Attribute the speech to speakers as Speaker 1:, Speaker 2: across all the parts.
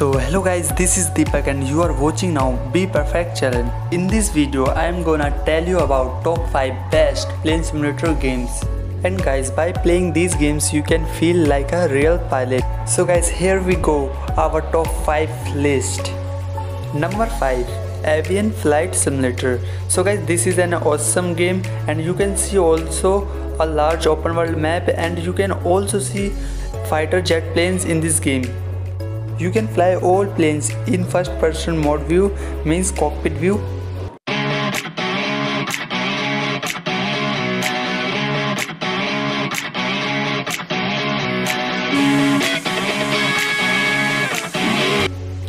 Speaker 1: So hello guys this is Deepak and you are watching now Be Perfect channel. In this video I am gonna tell you about top 5 best plane simulator games. And guys by playing these games you can feel like a real pilot. So guys here we go our top 5 list. Number 5 Avion Flight Simulator. So guys this is an awesome game and you can see also a large open world map and you can also see fighter jet planes in this game. You can fly all planes in first person mode view means cockpit view.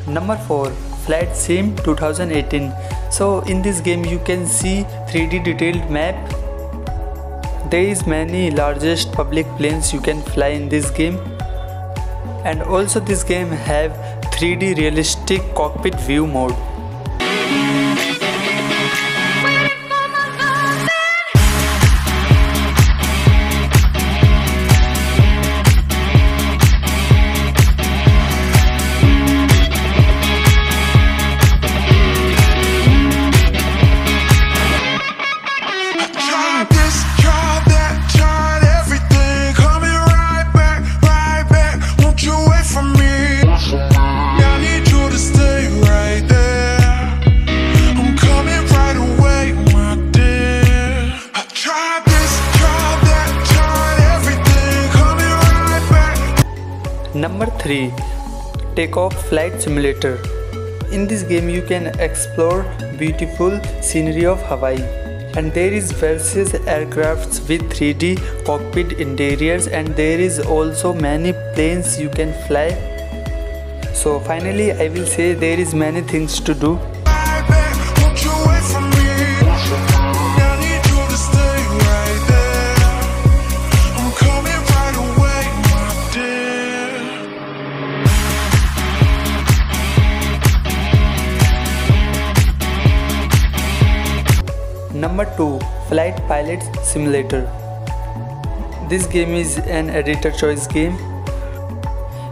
Speaker 1: Number 4 Sim 2018 So in this game you can see 3D detailed map. There is many largest public planes you can fly in this game. And also this game have 3D realistic cockpit view mode. Number 3 Takeoff Flight Simulator. In this game you can explore beautiful scenery of Hawaii. And there is various aircrafts with 3D cockpit interiors and there is also many planes you can fly. So finally I will say there is many things to do Number 2 Flight Pilot Simulator This game is an editor choice game.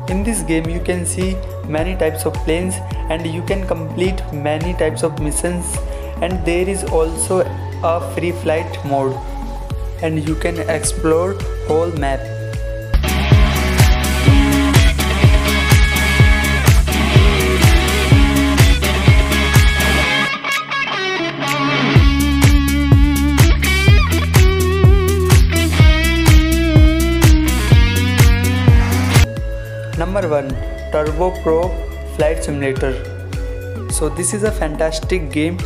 Speaker 1: In this game you can see many types of planes and you can complete many types of missions and there is also a free flight mode and you can explore whole map. 1 Turbo Pro Flight Simulator. So, this is a fantastic game.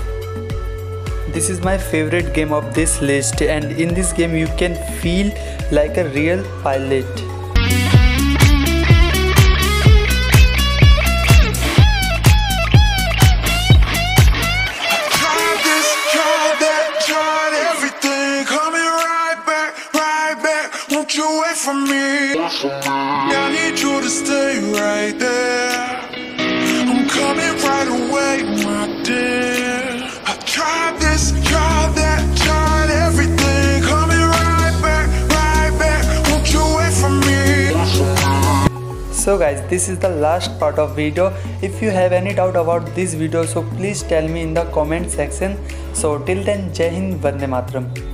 Speaker 1: This is my favorite game of this list, and in this game, you can feel like a real pilot.
Speaker 2: You wait for me. I need you to stay right there. I'm coming right away, my dear. I tried this, tried that, tried everything. Coming right back, right back. Won't you wait for me?
Speaker 1: So guys, this is the last part of video. If you have any doubt about this video, so please tell me in the comment section. So till then, Jai Hind, Vande Mataram.